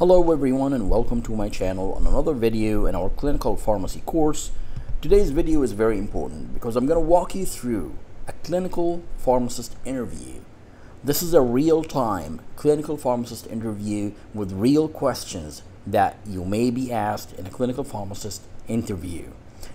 Hello everyone and welcome to my channel on another video in our clinical pharmacy course. Today's video is very important because I'm going to walk you through a clinical pharmacist interview. This is a real-time clinical pharmacist interview with real questions that you may be asked in a clinical pharmacist interview.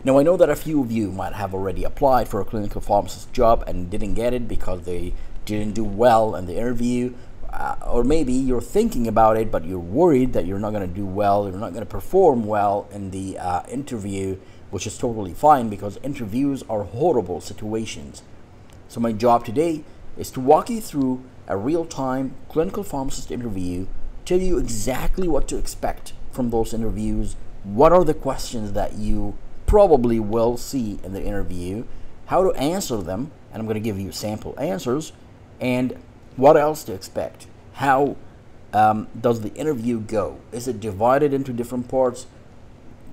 Now I know that a few of you might have already applied for a clinical pharmacist job and didn't get it because they didn't do well in the interview uh, or maybe you're thinking about it but you're worried that you're not going to do well you're not going to perform well in the uh, interview which is totally fine because interviews are horrible situations. So my job today is to walk you through a real-time clinical pharmacist interview tell you exactly what to expect from those interviews what are the questions that you probably will see in the interview how to answer them and i'm going to give you sample answers and what else to expect? How um, does the interview go? Is it divided into different parts?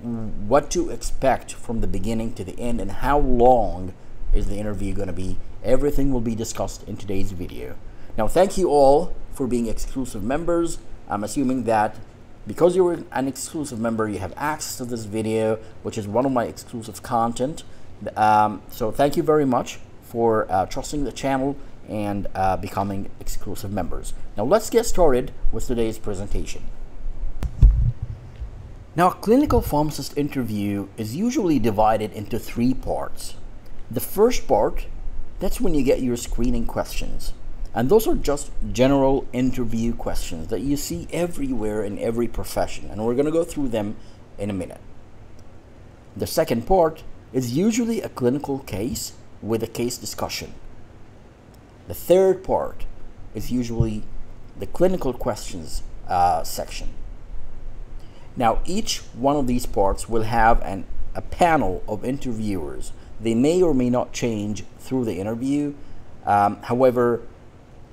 What to expect from the beginning to the end, and how long is the interview going to be? Everything will be discussed in today's video. Now, thank you all for being exclusive members. I'm assuming that because you're an exclusive member, you have access to this video, which is one of my exclusive content. Um, so thank you very much for uh, trusting the channel and uh, becoming exclusive members. Now let's get started with today's presentation. Now a clinical pharmacist interview is usually divided into three parts. The first part, that's when you get your screening questions. And those are just general interview questions that you see everywhere in every profession. And we're going to go through them in a minute. The second part is usually a clinical case with a case discussion. The third part is usually the clinical questions uh, section. Now, each one of these parts will have an, a panel of interviewers. They may or may not change through the interview. Um, however,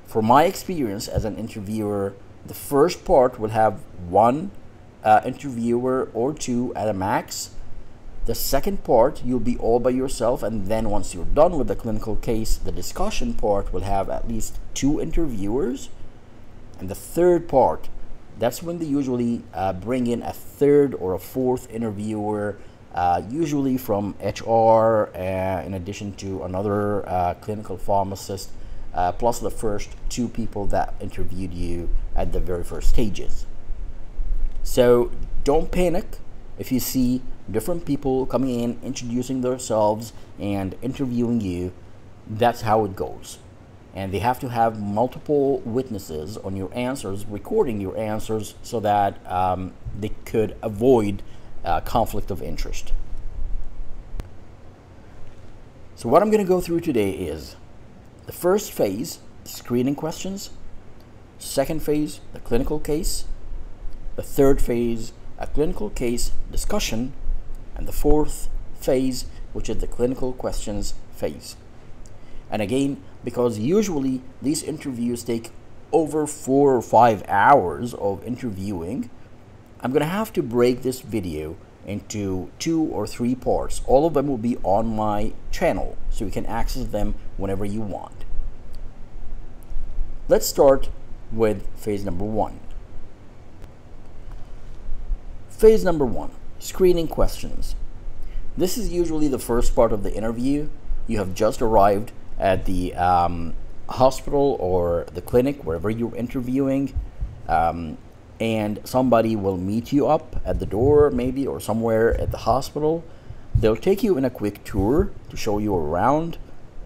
from my experience as an interviewer, the first part will have one uh, interviewer or two at a max the second part, you'll be all by yourself, and then once you're done with the clinical case, the discussion part will have at least two interviewers. And the third part, that's when they usually uh, bring in a third or a fourth interviewer, uh, usually from HR, uh, in addition to another uh, clinical pharmacist, uh, plus the first two people that interviewed you at the very first stages. So don't panic if you see different people coming in, introducing themselves, and interviewing you, that's how it goes. And they have to have multiple witnesses on your answers, recording your answers, so that um, they could avoid uh, conflict of interest. So, what I'm going to go through today is the first phase, screening questions, second phase, the clinical case, the third phase, a clinical case discussion, and the fourth phase, which is the clinical questions phase. And again, because usually these interviews take over four or five hours of interviewing, I'm going to have to break this video into two or three parts. All of them will be on my channel, so you can access them whenever you want. Let's start with phase number one. Phase number one Screening questions. This is usually the first part of the interview. You have just arrived at the um, hospital or the clinic, wherever you're interviewing, um, and somebody will meet you up at the door, maybe, or somewhere at the hospital. They'll take you in a quick tour to show you around.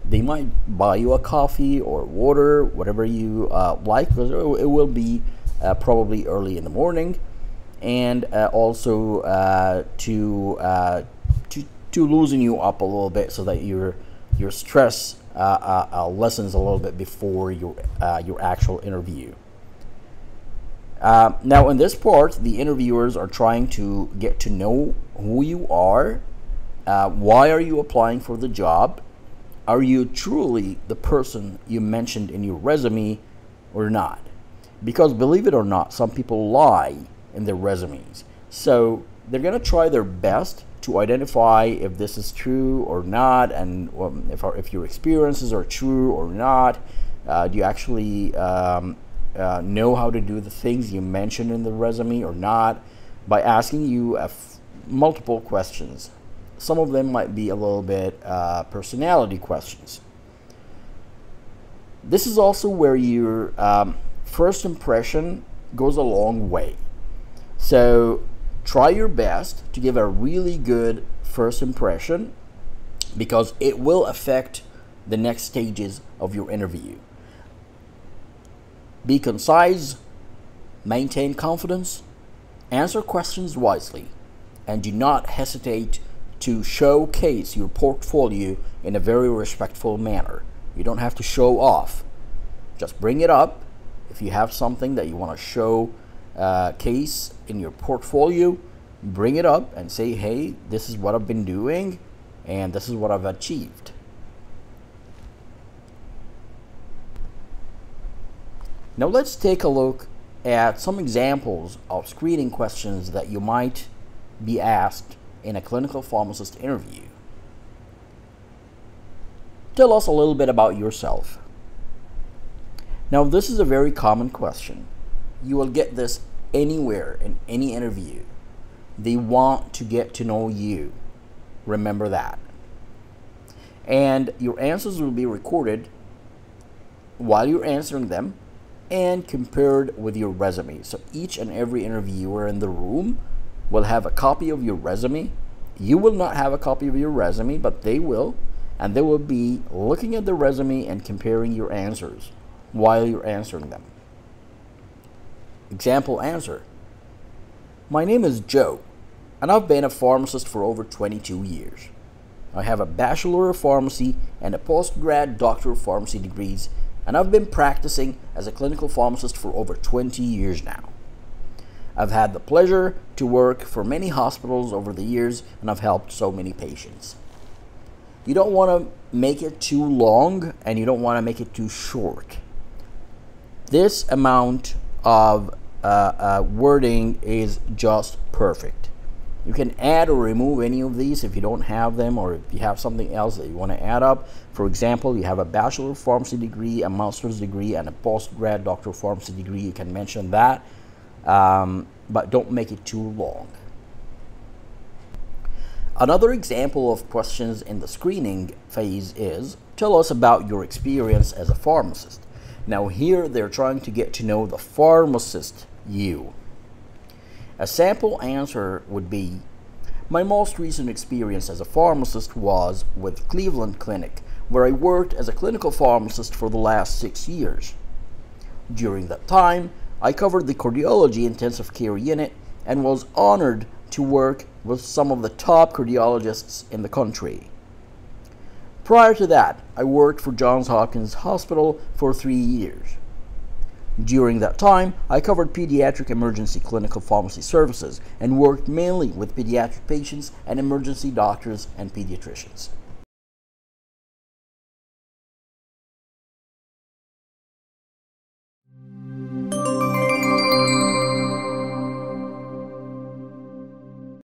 They might buy you a coffee or water, whatever you uh, like, because it will be uh, probably early in the morning and uh, also uh, to, uh, to to loosen you up a little bit so that your your stress uh, uh, uh, lessens a little bit before your your actual interview. now, in this part, the interviewers are trying to get to know who you are, why are you applying for the job, are you truly the person you mentioned in your resume or not? Because believe it or not, some people lie in their resumes. So they're going to try their best to identify if this is true or not, and um, if, our, if your experiences are true or not. Uh, do you actually um, uh, know how to do the things you mentioned in the resume or not by asking you multiple questions. Some of them might be a little bit uh, personality questions. This is also where your um, first impression goes a long way. So try your best to give a really good first impression because it will affect the next stages of your interview. Be concise, maintain confidence, answer questions wisely, and do not hesitate to showcase your portfolio in a very respectful manner. You don't have to show off. Just bring it up. If you have something that you want to show uh, case in your portfolio, bring it up and say, hey, this is what I've been doing and this is what I've achieved. Now let's take a look at some examples of screening questions that you might be asked in a clinical pharmacist interview. Tell us a little bit about yourself. Now, this is a very common question. You will get this anywhere in any interview. They want to get to know you. Remember that. And your answers will be recorded while you're answering them and compared with your resume. So each and every interviewer in the room will have a copy of your resume. You will not have a copy of your resume, but they will. And they will be looking at the resume and comparing your answers while you're answering them. Example answer My name is Joe, and I've been a pharmacist for over 22 years. I have a Bachelor of Pharmacy and a postgrad Doctor of Pharmacy degrees, and I've been practicing as a clinical pharmacist for over 20 years now. I've had the pleasure to work for many hospitals over the years, and I've helped so many patients. You don't want to make it too long, and you don't want to make it too short this amount of uh, uh, wording is just perfect. You can add or remove any of these if you don't have them or if you have something else that you want to add up. For example, you have a Bachelor of Pharmacy degree, a Master's degree, and a Postgrad Doctor of Pharmacy degree. You can mention that, um, but don't make it too long. Another example of questions in the screening phase is, tell us about your experience as a pharmacist. Now here they're trying to get to know the pharmacist you. A sample answer would be, my most recent experience as a pharmacist was with Cleveland Clinic, where I worked as a clinical pharmacist for the last six years. During that time, I covered the cardiology intensive care unit and was honored to work with some of the top cardiologists in the country. Prior to that, I worked for Johns Hopkins Hospital for three years. During that time, I covered pediatric emergency clinical pharmacy services and worked mainly with pediatric patients and emergency doctors and pediatricians.